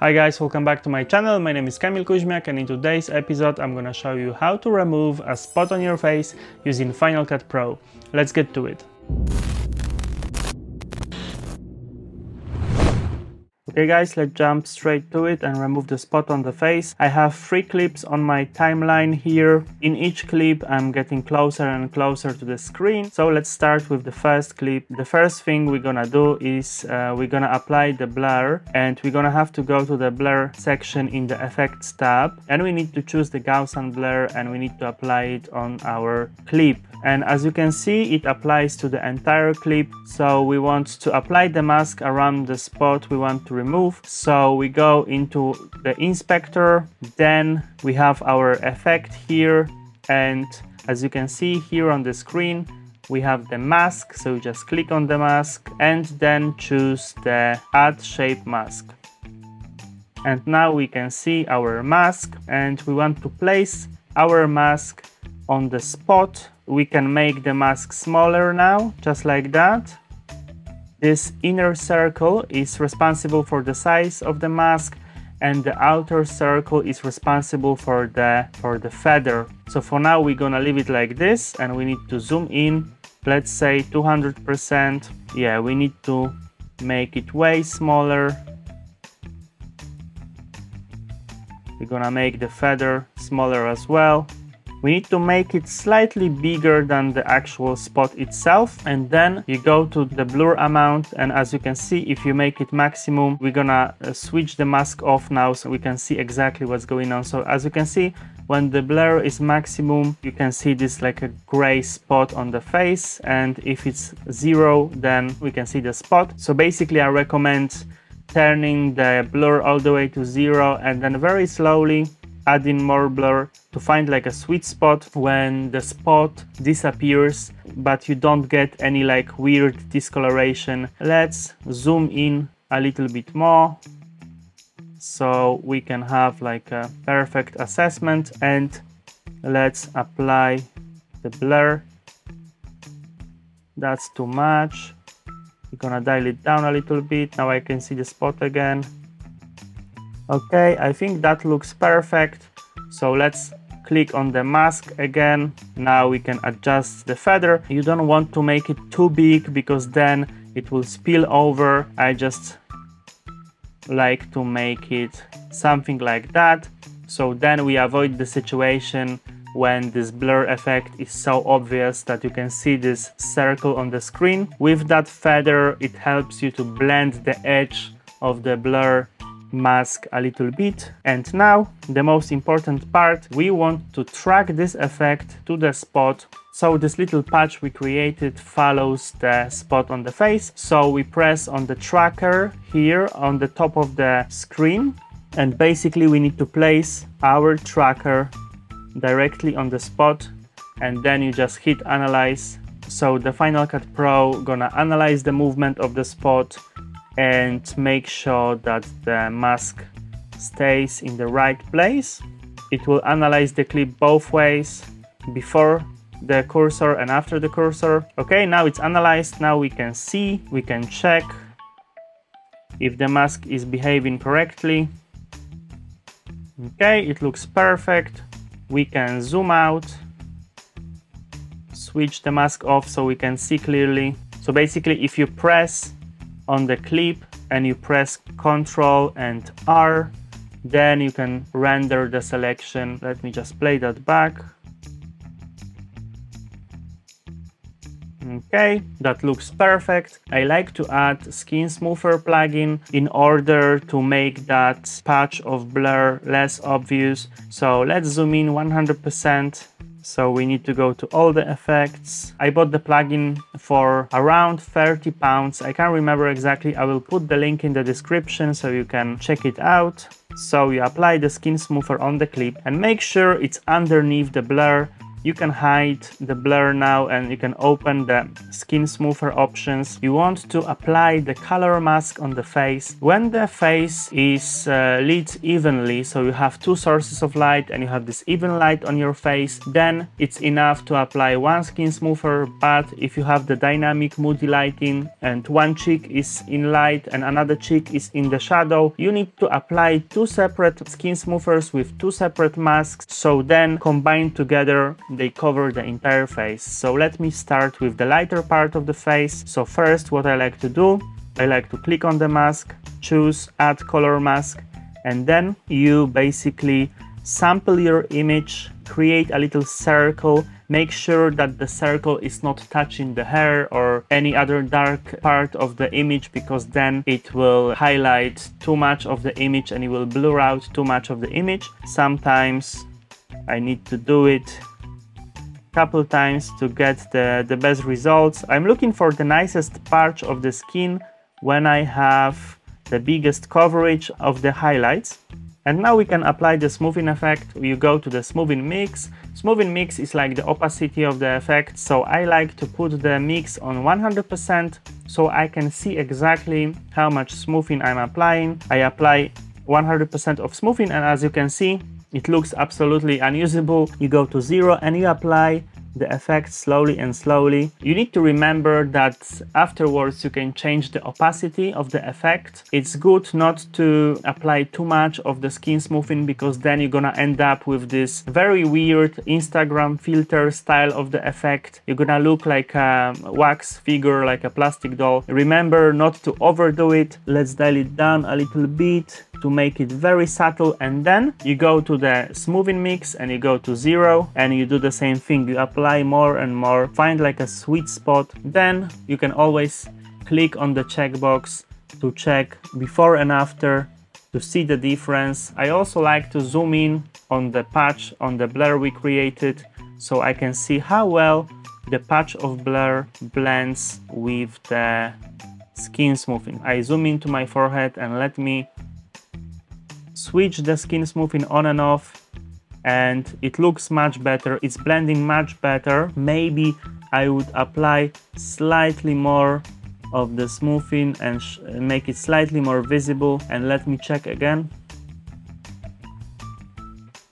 Hi guys, welcome back to my channel. My name is Kamil Kuźmiak and in today's episode I'm gonna show you how to remove a spot on your face using Final Cut Pro. Let's get to it. Okay guys, let's jump straight to it and remove the spot on the face. I have three clips on my timeline here. In each clip I'm getting closer and closer to the screen. So let's start with the first clip. The first thing we're gonna do is uh, we're gonna apply the blur and we're gonna have to go to the blur section in the effects tab and we need to choose the Gaussian blur and we need to apply it on our clip and as you can see it applies to the entire clip so we want to apply the mask around the spot we want to remove so we go into the inspector. Then we have our effect here. And as you can see here on the screen we have the mask. So just click on the mask and then choose the add shape mask. And now we can see our mask. And we want to place our mask on the spot. We can make the mask smaller now, just like that. This inner circle is responsible for the size of the mask and the outer circle is responsible for the for the feather. So for now we're gonna leave it like this and we need to zoom in, let's say 200%. Yeah, we need to make it way smaller. We're gonna make the feather smaller as well we need to make it slightly bigger than the actual spot itself and then you go to the blur amount and as you can see if you make it maximum we're gonna uh, switch the mask off now so we can see exactly what's going on. So as you can see when the blur is maximum you can see this like a gray spot on the face and if it's zero then we can see the spot. So basically I recommend turning the blur all the way to zero and then very slowly adding more blur to find like a sweet spot when the spot disappears but you don't get any like weird discoloration. Let's zoom in a little bit more so we can have like a perfect assessment and let's apply the blur. That's too much. We're gonna dial it down a little bit. Now I can see the spot again. Okay, I think that looks perfect. So let's click on the mask again. Now we can adjust the feather. You don't want to make it too big because then it will spill over. I just like to make it something like that. So then we avoid the situation when this blur effect is so obvious that you can see this circle on the screen. With that feather, it helps you to blend the edge of the blur mask a little bit. And now the most important part, we want to track this effect to the spot so this little patch we created follows the spot on the face. So we press on the tracker here on the top of the screen and basically we need to place our tracker directly on the spot and then you just hit analyze. So the Final Cut Pro gonna analyze the movement of the spot and make sure that the mask stays in the right place. It will analyze the clip both ways before the cursor and after the cursor. Okay, now it's analyzed. Now we can see, we can check if the mask is behaving correctly. Okay, it looks perfect. We can zoom out, switch the mask off so we can see clearly. So basically, if you press on the clip and you press Ctrl and R, then you can render the selection. Let me just play that back. Okay, that looks perfect. I like to add Skin Smoother plugin in order to make that patch of blur less obvious. So let's zoom in 100% so we need to go to all the effects. I bought the plugin for around 30 pounds. I can't remember exactly. I will put the link in the description so you can check it out. So you apply the skin smoother on the clip and make sure it's underneath the blur you can hide the blur now and you can open the skin smoother options. You want to apply the color mask on the face. When the face is uh, lit evenly, so you have two sources of light and you have this even light on your face, then it's enough to apply one skin smoother. But if you have the dynamic moody lighting and one cheek is in light and another cheek is in the shadow, you need to apply two separate skin smoothers with two separate masks. So then combined together, they cover the entire face. So let me start with the lighter part of the face. So first what I like to do, I like to click on the mask, choose add color mask, and then you basically sample your image, create a little circle, make sure that the circle is not touching the hair or any other dark part of the image because then it will highlight too much of the image and it will blur out too much of the image. Sometimes I need to do it couple times to get the, the best results. I'm looking for the nicest part of the skin when I have the biggest coverage of the highlights. And now we can apply the smoothing effect. You go to the smoothing mix. Smoothing mix is like the opacity of the effect. So I like to put the mix on 100% so I can see exactly how much smoothing I'm applying. I apply 100% of smoothing and as you can see it looks absolutely unusable. You go to zero and you apply the effect slowly and slowly. You need to remember that afterwards you can change the opacity of the effect. It's good not to apply too much of the skin smoothing because then you're gonna end up with this very weird Instagram filter style of the effect. You're gonna look like a wax figure, like a plastic doll. Remember not to overdo it. Let's dial it down a little bit to make it very subtle and then you go to the smoothing mix and you go to zero and you do the same thing you apply more and more find like a sweet spot then you can always click on the checkbox to check before and after to see the difference I also like to zoom in on the patch on the blur we created so I can see how well the patch of blur blends with the skin smoothing. I zoom into my forehead and let me switch the skin smoothing on and off and it looks much better. It's blending much better. Maybe I would apply slightly more of the smoothing and make it slightly more visible. And let me check again.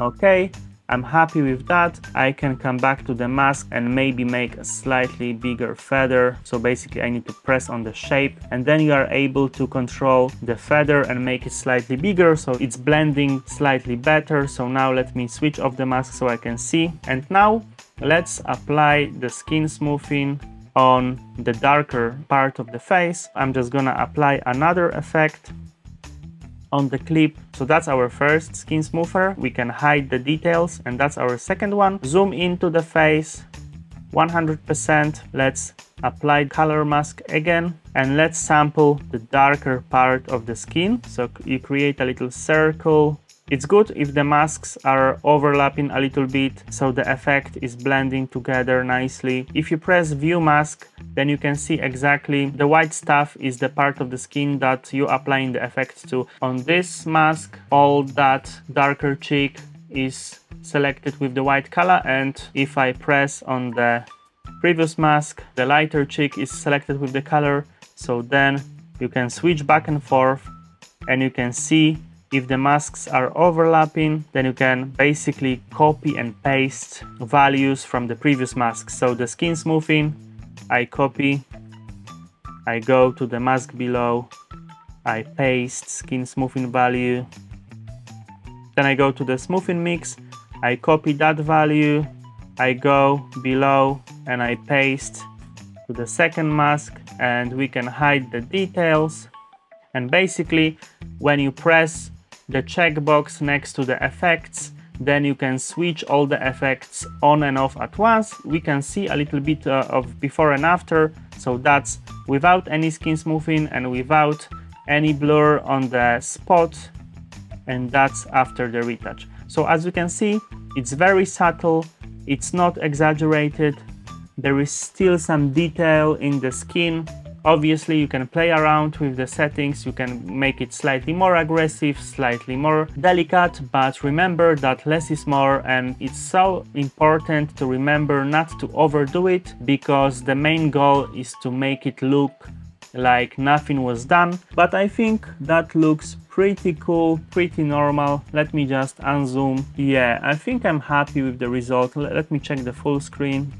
Okay I'm happy with that. I can come back to the mask and maybe make a slightly bigger feather. So basically I need to press on the shape and then you are able to control the feather and make it slightly bigger. So it's blending slightly better. So now let me switch off the mask so I can see. And now let's apply the skin smoothing on the darker part of the face. I'm just gonna apply another effect on the clip. So that's our first skin smoother. We can hide the details and that's our second one. Zoom into the face 100%. Let's apply color mask again and let's sample the darker part of the skin. So you create a little circle it's good if the masks are overlapping a little bit so the effect is blending together nicely. If you press view mask then you can see exactly the white stuff is the part of the skin that you applying the effect to. On this mask all that darker cheek is selected with the white color and if I press on the previous mask the lighter cheek is selected with the color so then you can switch back and forth and you can see if the masks are overlapping, then you can basically copy and paste values from the previous mask. So the skin smoothing, I copy, I go to the mask below, I paste skin smoothing value, then I go to the smoothing mix, I copy that value, I go below and I paste to the second mask and we can hide the details and basically when you press the checkbox next to the effects. Then you can switch all the effects on and off at once. We can see a little bit uh, of before and after, so that's without any skin smoothing and without any blur on the spot, and that's after the retouch. So as you can see, it's very subtle, it's not exaggerated, there is still some detail in the skin, Obviously, you can play around with the settings, you can make it slightly more aggressive, slightly more delicate, but remember that less is more and it's so important to remember not to overdo it because the main goal is to make it look like nothing was done. But I think that looks pretty cool pretty normal. Let me just unzoom. Yeah I think I'm happy with the result. Let me check the full screen.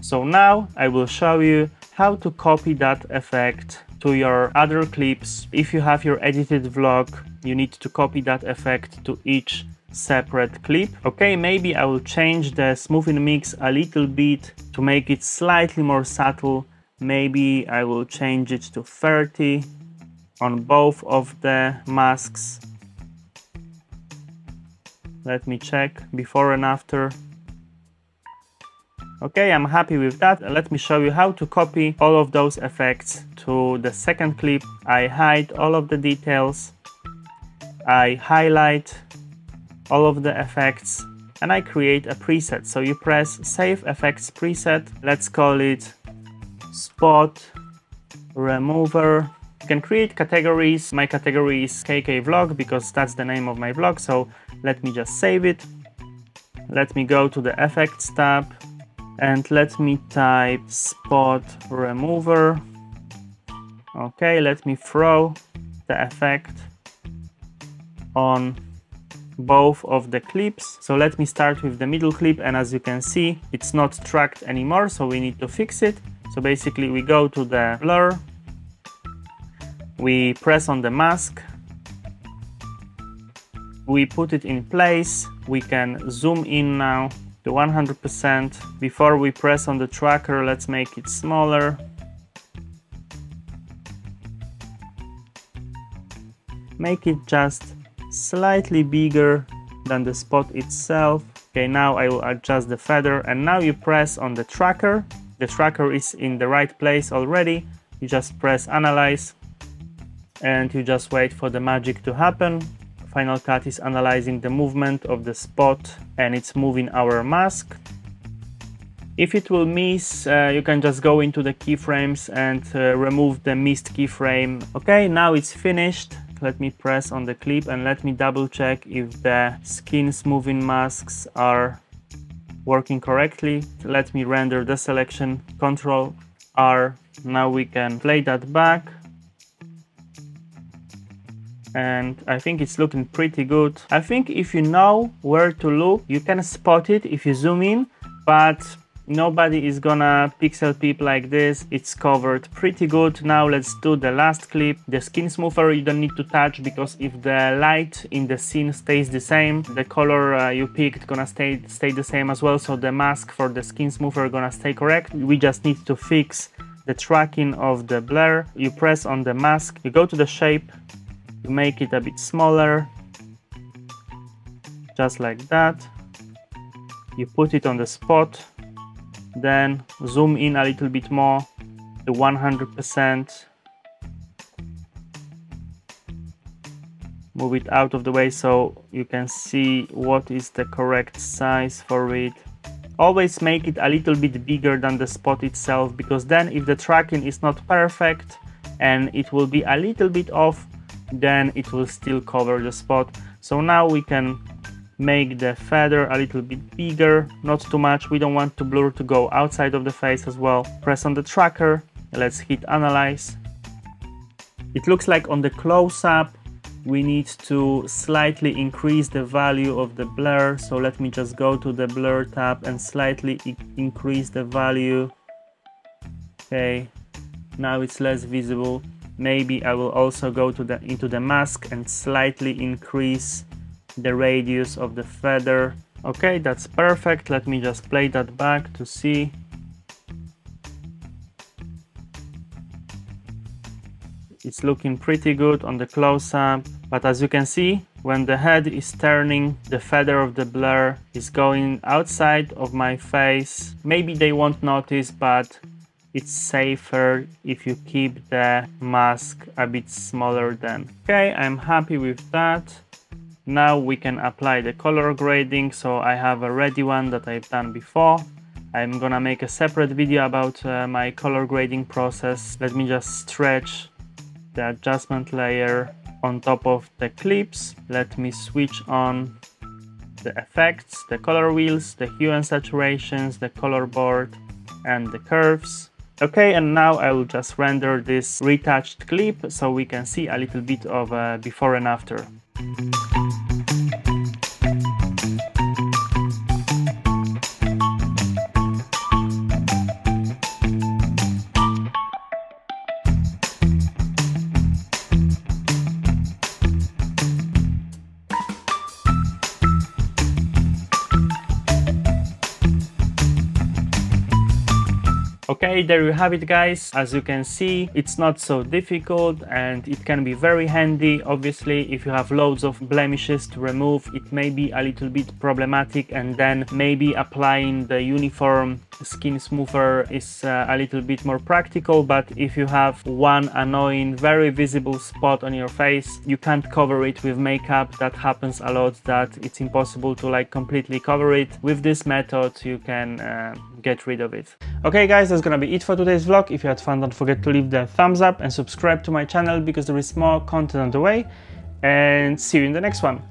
So now I will show you how to copy that effect to your other clips. If you have your edited vlog you need to copy that effect to each separate clip. Okay, maybe I will change the smoothing mix a little bit to make it slightly more subtle. Maybe I will change it to 30 on both of the masks. Let me check before and after okay I'm happy with that. Let me show you how to copy all of those effects to the second clip. I hide all of the details. I highlight all of the effects. And I create a preset. So you press save effects preset. Let's call it spot remover. You can create categories. My category is kk vlog because that's the name of my vlog. So let me just save it. Let me go to the effects tab and let me type spot remover. Okay let me throw the effect on both of the clips. So let me start with the middle clip and as you can see it's not tracked anymore so we need to fix it. So basically we go to the blur, we press on the mask, we put it in place, we can zoom in now to 100%. Before we press on the tracker, let's make it smaller. Make it just slightly bigger than the spot itself. Okay, now I will adjust the feather and now you press on the tracker the tracker is in the right place already you just press analyze and you just wait for the magic to happen Final Cut is analyzing the movement of the spot and it's moving our mask if it will miss, uh, you can just go into the keyframes and uh, remove the missed keyframe. Okay, now it's finished. Let me press on the clip and let me double check if the skin smoothing masks are working correctly. Let me render the selection, Control R. Now we can play that back. And I think it's looking pretty good. I think if you know where to look, you can spot it if you zoom in, but nobody is gonna pixel peep like this. It's covered pretty good. Now let's do the last clip. The skin smoother you don't need to touch because if the light in the scene stays the same the color uh, you picked gonna stay stay the same as well. So the mask for the skin smoother gonna stay correct. We just need to fix the tracking of the blur. You press on the mask you go to the shape you make it a bit smaller. Just like that. You put it on the spot. Then zoom in a little bit more. To 100% move it out of the way so you can see what is the correct size for it. Always make it a little bit bigger than the spot itself because then if the tracking is not perfect and it will be a little bit off then it will still cover the spot so now we can make the feather a little bit bigger, not too much, we don't want to blur to go outside of the face as well. Press on the tracker, let's hit analyze. It looks like on the close-up we need to slightly increase the value of the blur, so let me just go to the blur tab and slightly increase the value. Okay, now it's less visible. Maybe I will also go to the into the mask and slightly increase the radius of the feather. Okay, that's perfect. Let me just play that back to see. It's looking pretty good on the close-up, but as you can see, when the head is turning, the feather of the blur is going outside of my face. Maybe they won't notice, but it's safer if you keep the mask a bit smaller then. Okay, I'm happy with that. Now we can apply the color grading, so I have a ready one that I've done before. I'm gonna make a separate video about uh, my color grading process. Let me just stretch the adjustment layer on top of the clips. Let me switch on the effects, the color wheels, the hue and saturations, the color board, and the curves. Okay, and now I will just render this retouched clip so we can see a little bit of a before and after. Okay, there you have it guys. As you can see, it's not so difficult and it can be very handy. Obviously, if you have loads of blemishes to remove, it may be a little bit problematic and then maybe applying the uniform skin smoother is uh, a little bit more practical. But if you have one annoying, very visible spot on your face, you can't cover it with makeup. That happens a lot that it's impossible to like completely cover it. With this method, you can uh, get rid of it. Okay guys, that's gonna be it for today's vlog. If you had fun, don't forget to leave the thumbs up and subscribe to my channel because there is more content on the way. And see you in the next one.